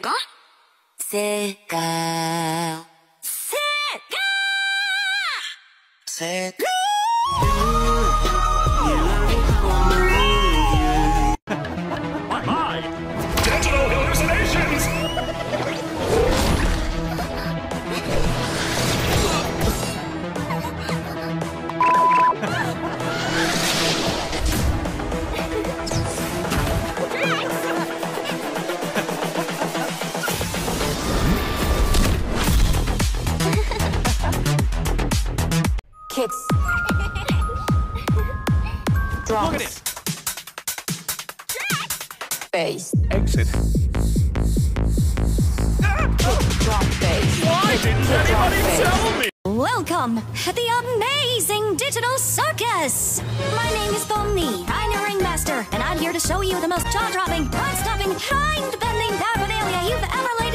が正解。Look at it! Bass. Exit. Drum bass. Why didn't anybody tell me? Welcome to the amazing digital circus! My name is Bonnie. I'm your ringmaster, and I'm here to show you the most jaw-dropping, heart-stopping, mind-bending paraphernalia you've ever laid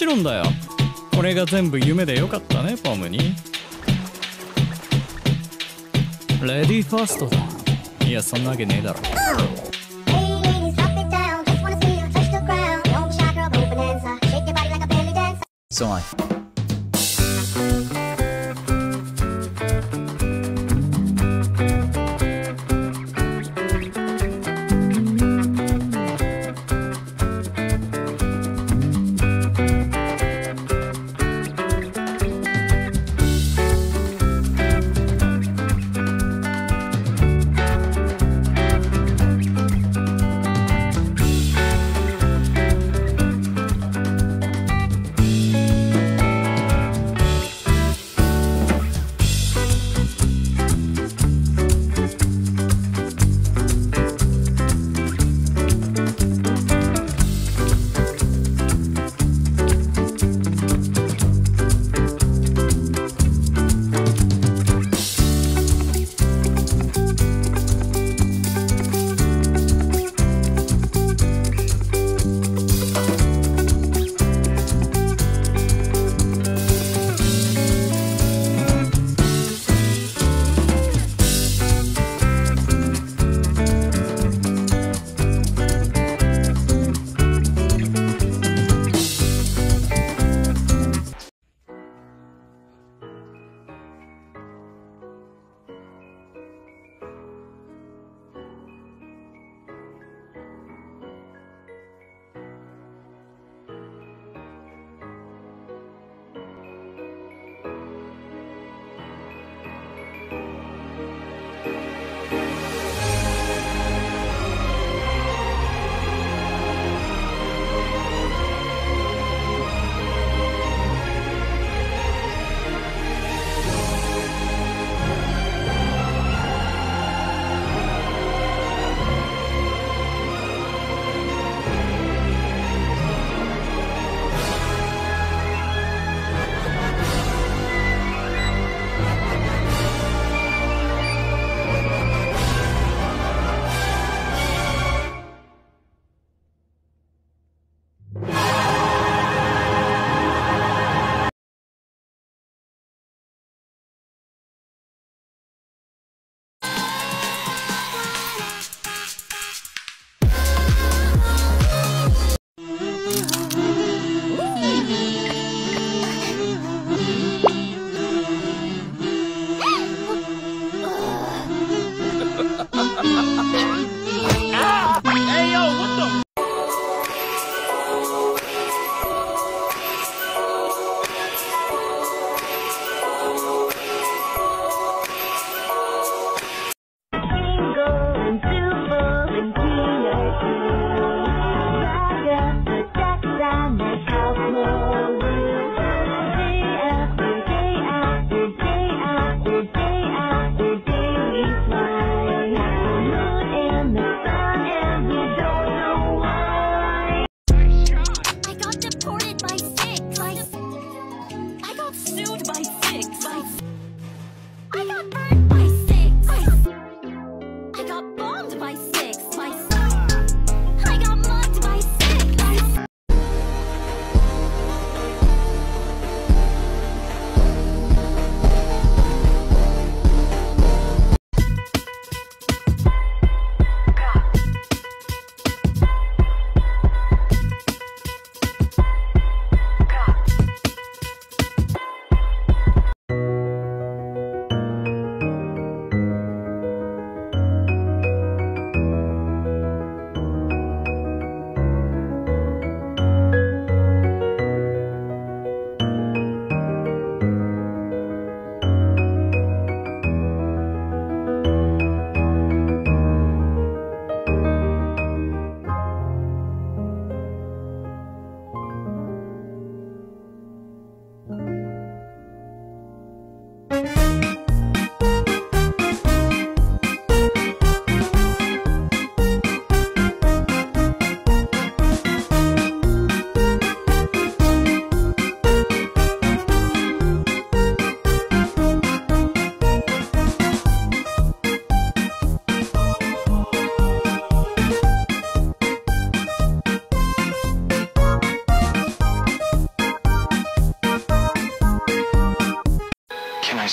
ちろんだよ。これが全部夢でよかったねポムに。レディーファーストだ。いやそんなわけねえだろ。Hey ladies, drop it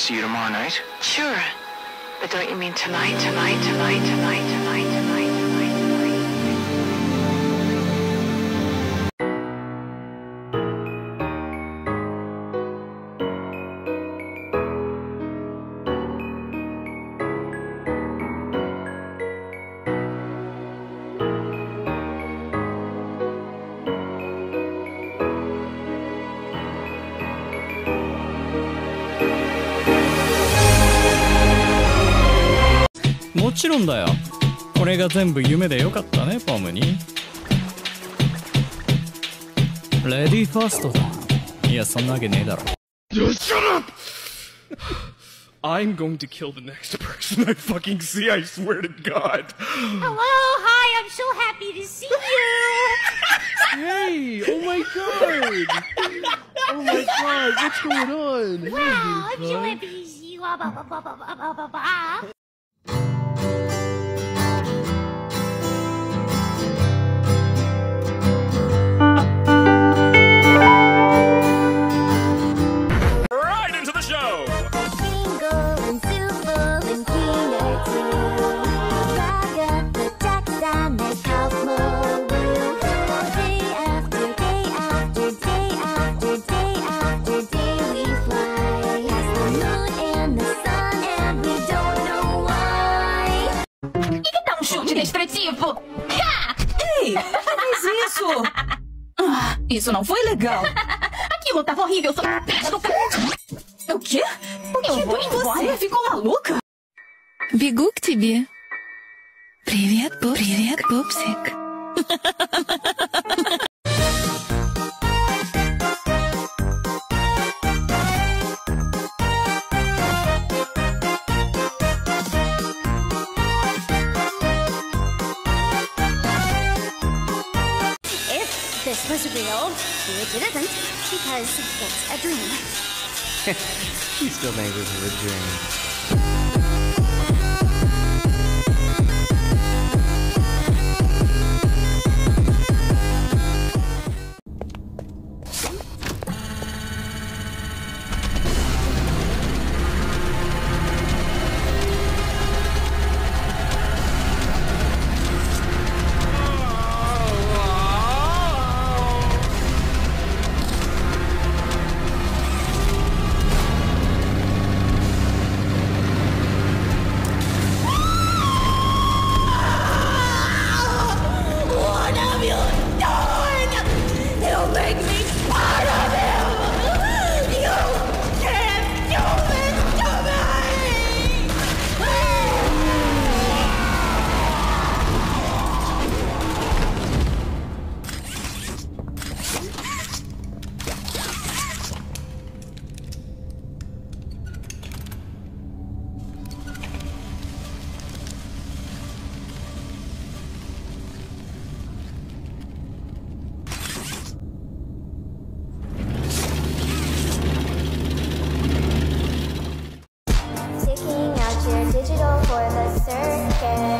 see you tomorrow night? Sure. But don't you mean tonight, tonight, tonight, tonight, tonight, tonight, tonight, もちろんだよこれが全部夢でよかったねポムにレディーファーストだいやそんなわけねえだろ shut up! I'm going to kill the next person I fucking see, I swear to God. Hello, hi, I'm so happy to see you. Hey! Oh my god! Oh my god, what's going on? Wow, I'm so happy to see you. Ah, bah, bah, bah, bah, bah, bah, isso não foi legal. Aquilo tava horrível, só... O quê? O Eu que vou embora. Você ficou maluca? Бегу к тебе. Привет, пуп. Привет, пупсик. Was real, which it isn't, because it's a dream. She still thinks is a dream. again.